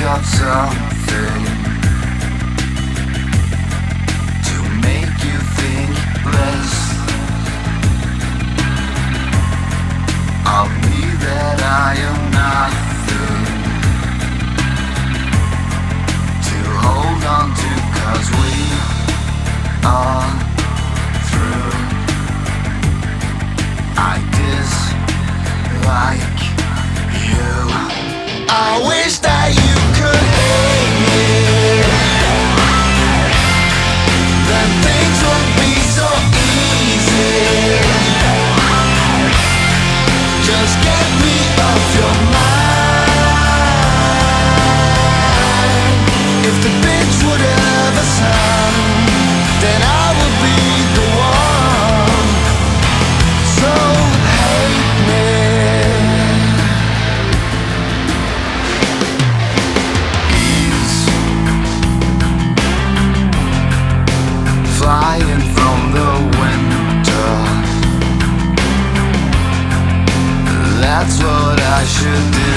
got something to make you think less of me that I am nothing to hold on to cause we are through. I dislike you. I wish that I should do